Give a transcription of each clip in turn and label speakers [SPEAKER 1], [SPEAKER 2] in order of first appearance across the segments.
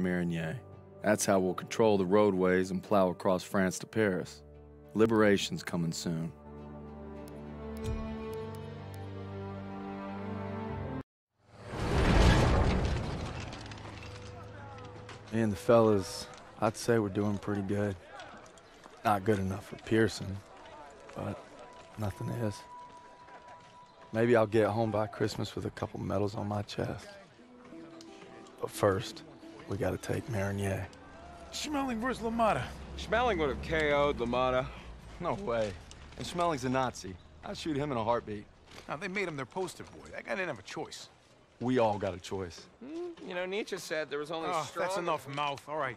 [SPEAKER 1] Marigny. That's how we'll control the roadways and plow across France to Paris. Liberation's coming soon. Me and the fellas, I'd say we're doing pretty good. Not good enough for Pearson, but nothing is. Maybe I'll get home by Christmas with a couple medals on my chest. But first, we gotta take Marigny.
[SPEAKER 2] Schmeling versus LaMotta.
[SPEAKER 3] Schmeling would have KO'd LaMotta.
[SPEAKER 1] No way. And Schmeling's a Nazi. I'd shoot him in a heartbeat.
[SPEAKER 2] Now, they made him their poster boy. That guy didn't have a choice.
[SPEAKER 1] We all got a choice.
[SPEAKER 3] Hmm, you know, Nietzsche said there was only
[SPEAKER 2] Oh,
[SPEAKER 3] strong...
[SPEAKER 2] that's enough mouth. All right.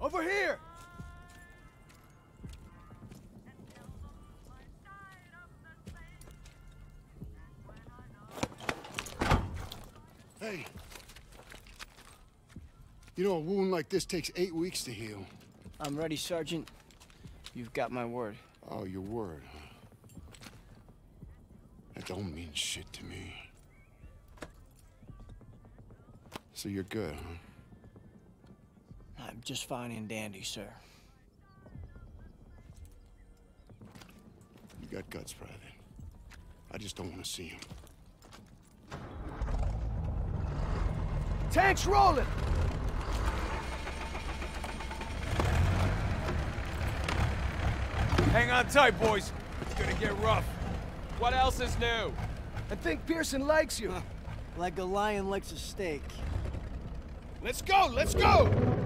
[SPEAKER 4] Over here!
[SPEAKER 5] Hey. You know, a wound like this takes eight weeks to heal.
[SPEAKER 6] I'm ready, Sergeant. You've got my word.
[SPEAKER 5] Oh, your word, huh? That don't mean shit to me. So you're good, huh?
[SPEAKER 6] I'm just fine and dandy, sir.
[SPEAKER 5] You got guts, Private. I just don't want to see him.
[SPEAKER 4] Tanks rolling! Hang on tight, boys. It's gonna get rough.
[SPEAKER 3] What else is new?
[SPEAKER 4] I think Pearson likes you.
[SPEAKER 6] Like a lion likes a steak.
[SPEAKER 2] Let's go! Let's go!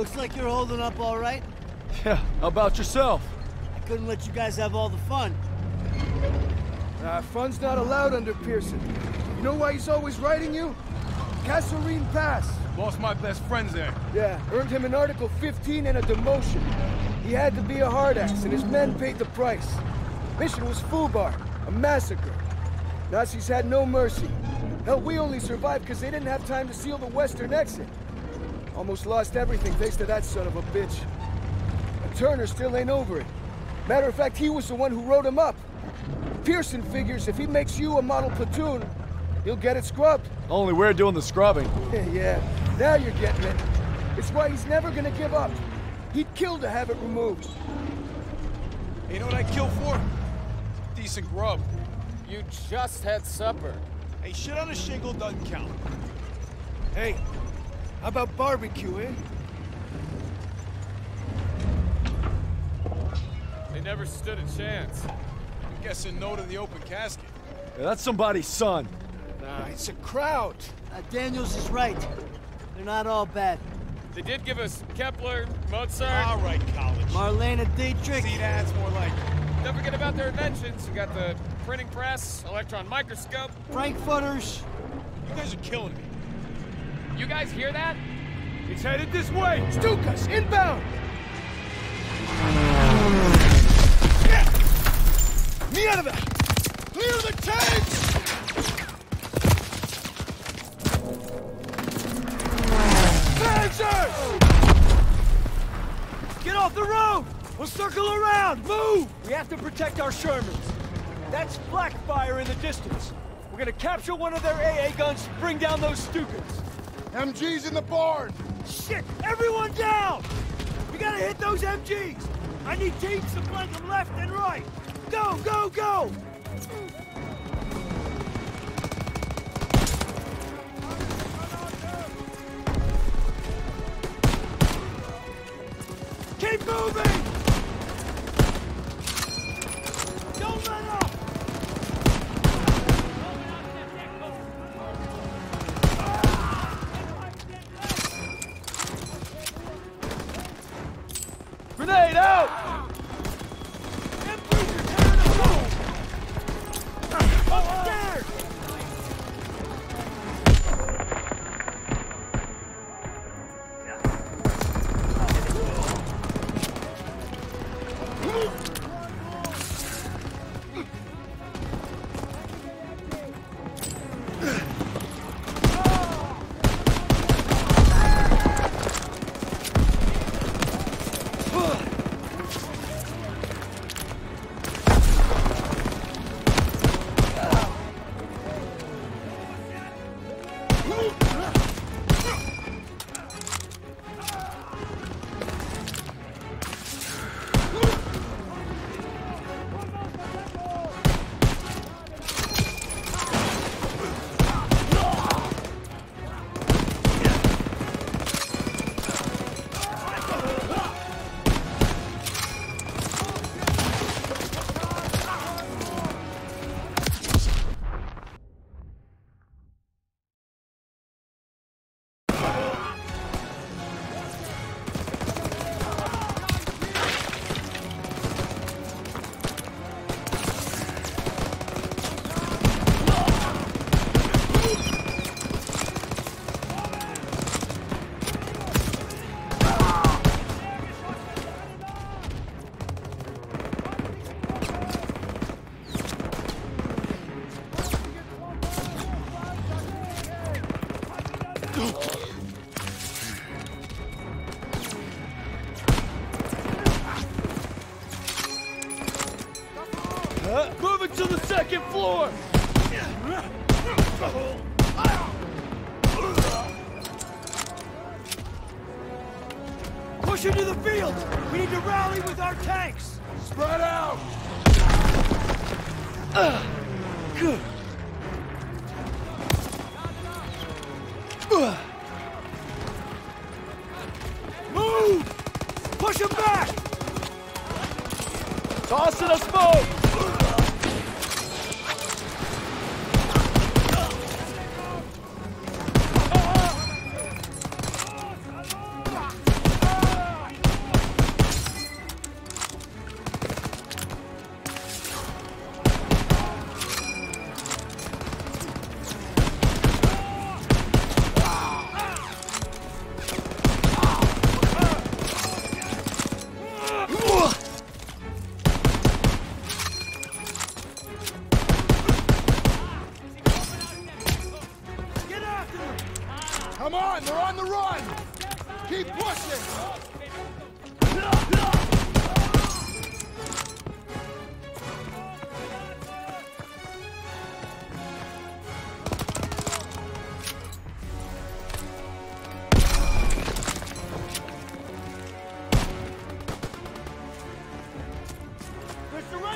[SPEAKER 6] Looks like you're holding up all right.
[SPEAKER 4] Yeah, how about yourself?
[SPEAKER 6] I couldn't let you guys have all the fun.
[SPEAKER 4] Uh, fun's not allowed under Pearson. You know why he's always writing you? Kasserine Pass.
[SPEAKER 2] Lost my best friends there.
[SPEAKER 4] Yeah, earned him an Article 15 and a demotion. He had to be a hard ass, and his men paid the price. Mission was Fubar, a massacre. Nazis had no mercy. Hell, we only survived because they didn't have time to seal the western exit. Almost lost everything thanks to that son of a bitch. And Turner still ain't over it. Matter of fact, he was the one who wrote him up. Pearson figures if he makes you a model platoon, he'll get it scrubbed.
[SPEAKER 7] Only we're doing the scrubbing.
[SPEAKER 4] yeah, now you're getting it. It's why he's never gonna give up. He'd kill to have it removed.
[SPEAKER 2] You know what I'd kill for? Decent grub.
[SPEAKER 3] You just had supper.
[SPEAKER 2] Hey, shit on a shingle doesn't count.
[SPEAKER 4] Hey, how about barbecue, eh?
[SPEAKER 3] They never stood a chance.
[SPEAKER 2] I'm guessing no to the open casket.
[SPEAKER 7] Yeah, that's somebody's son.
[SPEAKER 4] Nah, it's a Kraut.
[SPEAKER 6] Uh, Daniels is right. They're not all bad.
[SPEAKER 3] They did give us Kepler, Mozart.
[SPEAKER 2] All right, college.
[SPEAKER 6] Marlene Dietrich.
[SPEAKER 2] See, that's more like it.
[SPEAKER 3] Don't forget about their inventions. You got the printing press, electron microscope.
[SPEAKER 6] Frankfurters.
[SPEAKER 2] You guys are killing me.
[SPEAKER 3] You guys hear that?
[SPEAKER 2] It's headed this way!
[SPEAKER 4] Stukas, inbound! Mierda! Clear the tanks! Panzers!
[SPEAKER 8] Get off the road! We'll circle around! Move! We have to protect our Shermans. That's black fire in the distance. We're gonna capture one of their AA guns, bring down those Stukas.
[SPEAKER 5] MG's in the barn!
[SPEAKER 8] Shit! Everyone down! We gotta hit those MGs! I need teams to flank them left and right! Go, go, go!
[SPEAKER 7] Move it to the second floor!
[SPEAKER 8] Push into the field! We need to rally with our tanks!
[SPEAKER 5] Spread out!
[SPEAKER 8] Move!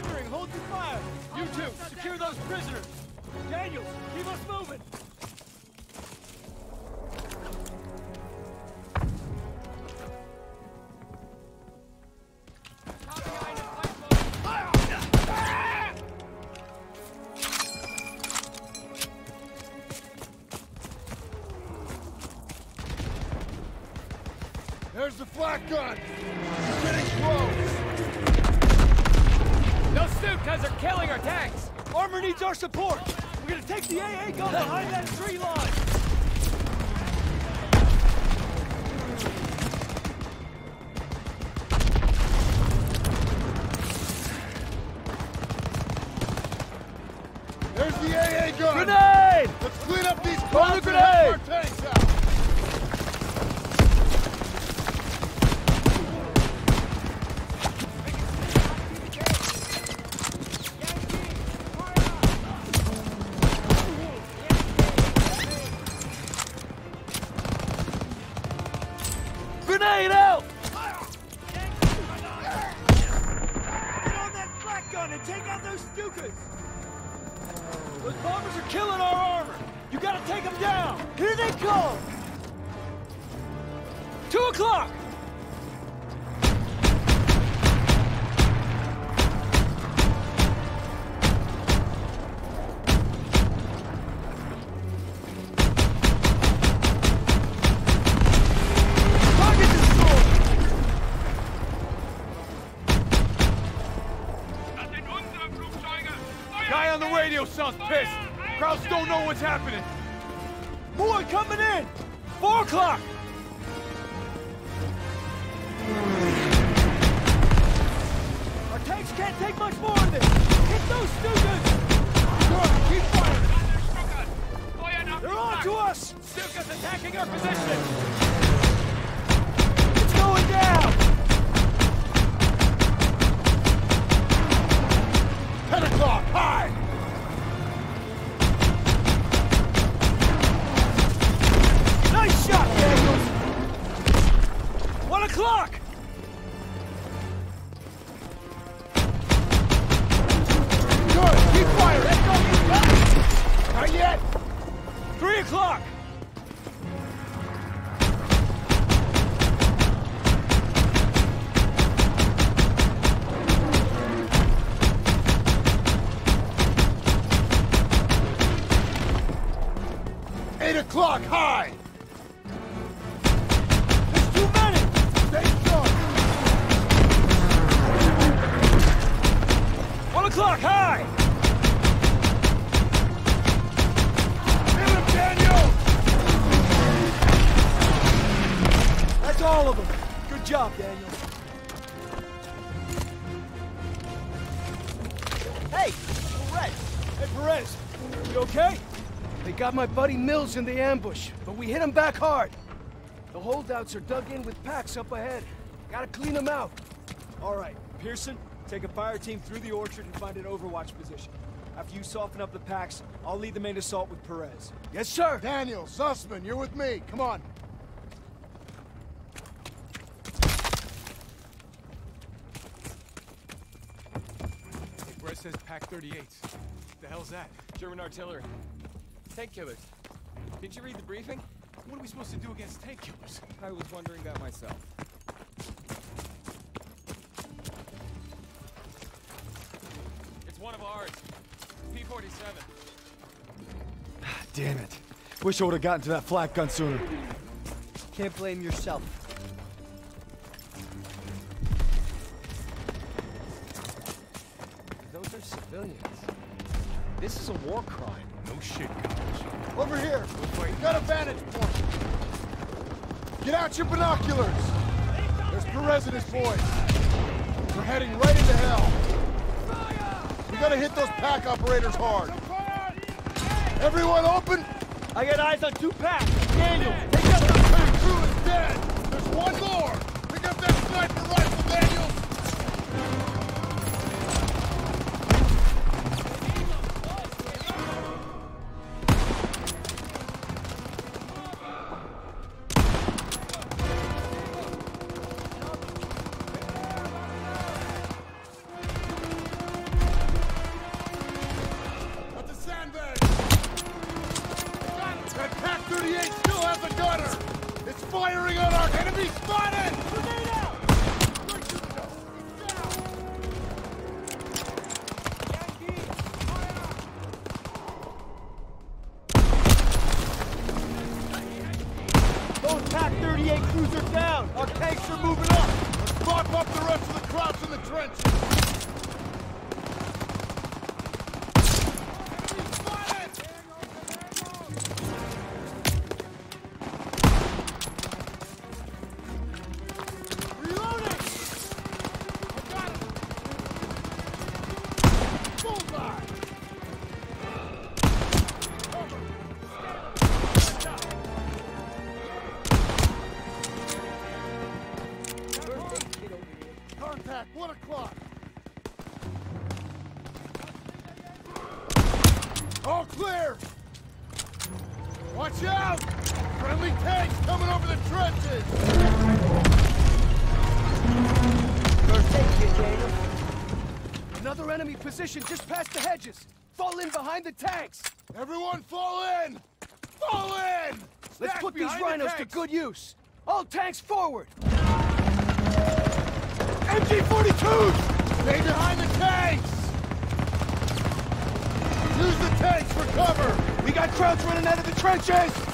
[SPEAKER 8] Surrendering! Hold your fire! You two, secure those prisoners! Daniels, keep us moving!
[SPEAKER 5] The
[SPEAKER 8] AA gun!
[SPEAKER 7] Grenade!
[SPEAKER 5] Let's clean up these
[SPEAKER 7] the
[SPEAKER 5] cops and help our
[SPEAKER 7] grenade!
[SPEAKER 5] tanks out!
[SPEAKER 2] Sounds pissed. Krauts don't know what's happening.
[SPEAKER 8] More coming in! Four o'clock! Our tanks can't take much more of this! Hit those Stukas!
[SPEAKER 5] Keep firing!
[SPEAKER 8] They're on to us!
[SPEAKER 3] Stuka's attacking our position!
[SPEAKER 8] It's going down!
[SPEAKER 5] Ten o'clock, high! Good
[SPEAKER 8] job, Daniel. Hey, Perez! Hey, Perez! You okay?
[SPEAKER 4] They got my buddy Mills in the ambush, but we hit him back hard. The holdouts are dug in with Paks up ahead. Gotta clean them out.
[SPEAKER 8] All right, Pearson, take a fire team through the orchard and find an overwatch position. After you soften up the Paks, I'll lead the main assault with Perez.
[SPEAKER 4] Yes, sir.
[SPEAKER 5] Daniel, Zussman, you're with me. Come on.
[SPEAKER 2] Hey, Brett says Pak 38. The hell's that?
[SPEAKER 3] German artillery. Tank killers. Didn't you read the briefing?
[SPEAKER 2] What are we supposed to do against tank killers?
[SPEAKER 3] I was wondering that myself. It's one of ours. P-47.
[SPEAKER 8] Ah, damn it. Wish I would have gotten to that flak gun sooner.
[SPEAKER 6] Can't blame yourself.
[SPEAKER 3] This is a war crime.
[SPEAKER 2] No shit, guys.
[SPEAKER 5] Over here. We got a vantage point. Get out your binoculars. There's Perez and his boys. We're heading right into hell. We gotta hit those Pak operators hard. Everyone open?
[SPEAKER 8] I got eyes on two Paks. Daniel,
[SPEAKER 5] Take out the Pak crew is dead. In the trenches. Enemy
[SPEAKER 4] position just past the hedges. Fall in behind the tanks.
[SPEAKER 5] Everyone fall in! Fall in!
[SPEAKER 4] Let's
[SPEAKER 5] Stack
[SPEAKER 4] put these
[SPEAKER 5] behind the
[SPEAKER 4] rhinos to good use. All tanks forward.
[SPEAKER 5] MG-42s! Stay behind the tanks! Use the tanks for cover!
[SPEAKER 4] We got Krauts running out of the trenches.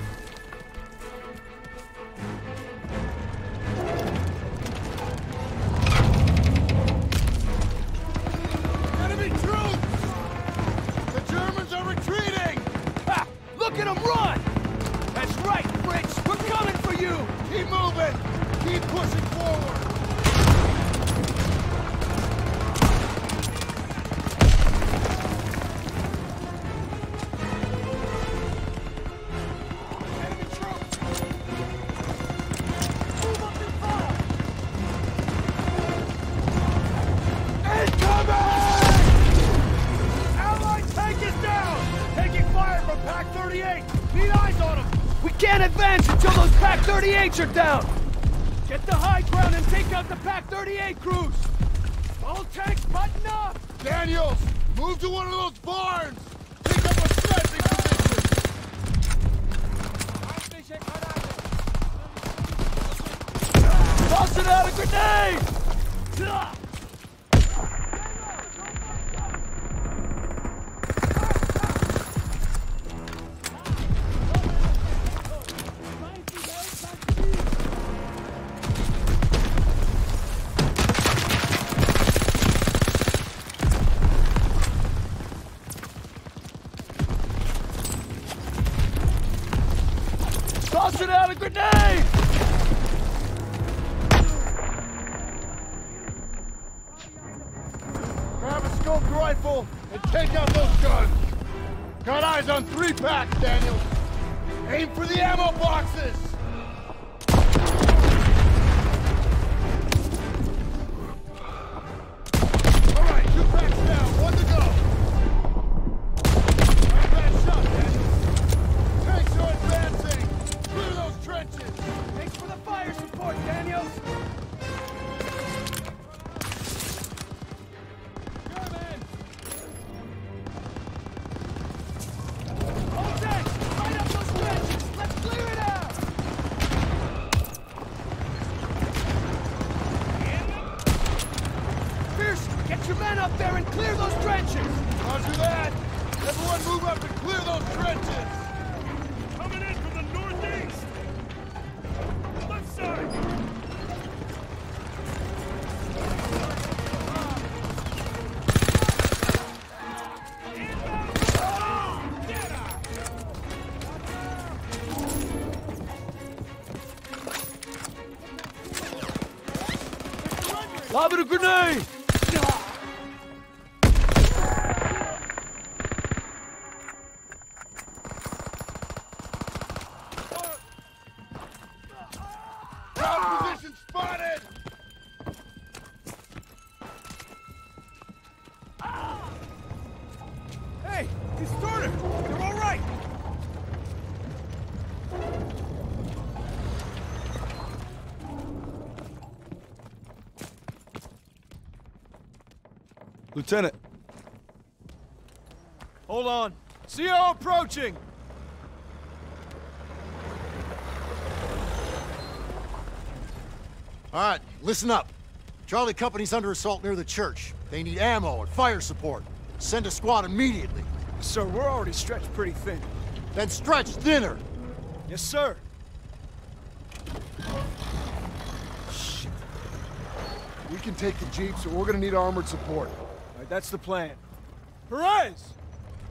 [SPEAKER 4] 38s are down! Get the high ground and take out the Pak 38 crews! All tanks button up!
[SPEAKER 5] Daniels, move to one of those barns! Take up a strafing position!
[SPEAKER 7] Tossing out a grenade! Lobbing a grenade!
[SPEAKER 8] CO approaching!
[SPEAKER 5] All right, listen up. Charlie Company's under assault near the church. They need ammo and fire support. Send a squad immediately.
[SPEAKER 6] Sir, we're already stretched pretty thin.
[SPEAKER 5] Then stretch thinner.
[SPEAKER 6] Yes, sir.
[SPEAKER 5] We can take the jeep, so we're gonna need armored support.
[SPEAKER 6] All right, that's the plan. Perez!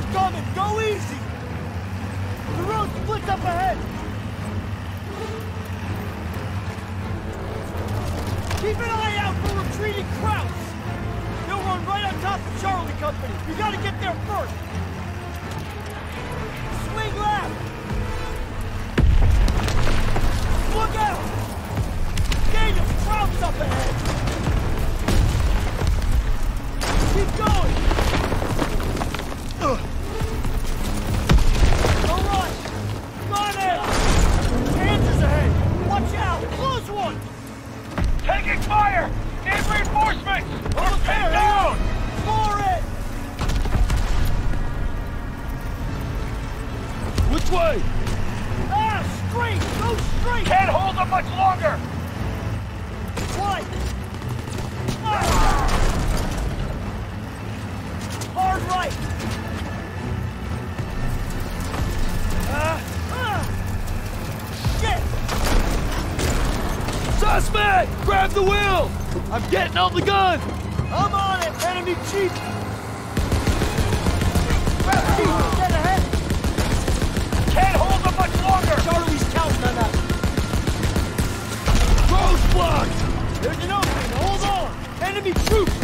[SPEAKER 6] turn coming! Go easy! The road splits up ahead! Keep an eye out for retreating Krauts! They'll run right on top of Charlie Company! You gotta get there first! Swing left! Look out! Daniel, Krauts up ahead! Keep going! One!
[SPEAKER 8] Taking fire! Need reinforcements! We're pinned down!
[SPEAKER 6] More it!
[SPEAKER 8] Which way?
[SPEAKER 6] Ah, straight! Go straight!
[SPEAKER 8] Can't hold them much longer!
[SPEAKER 6] Right! Ah! Hard right! Ah!
[SPEAKER 8] Suspect! Grab the wheel! I'm getting on the gun!
[SPEAKER 6] I'm on it! Enemy jeep! Grab jeep! Get ahead!
[SPEAKER 8] Can't hold them much longer!
[SPEAKER 6] Charlie's counting on that!
[SPEAKER 8] Road's blocked!
[SPEAKER 6] There's an opening! Hold on! Enemy troops!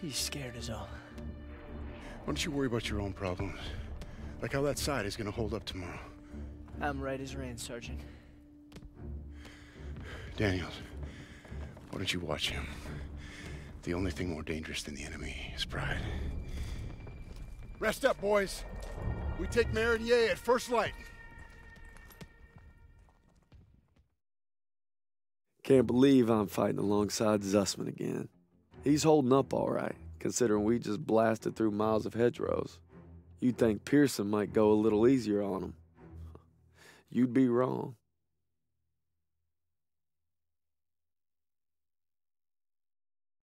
[SPEAKER 6] He's scared as all.
[SPEAKER 5] Why don't you worry about your own problems? Like how that side is gonna hold up tomorrow.
[SPEAKER 9] I'm right as rain, Sergeant.
[SPEAKER 5] Daniels, why don't you watch him? The only thing more dangerous than the enemy is pride. Rest up, boys. We take Marigny at first light.
[SPEAKER 1] Can't believe I'm fighting alongside Zussman again. He's holding up all right, considering we just blasted through miles of hedgerows. You'd think Pearson might go a little easier on him. You'd be wrong.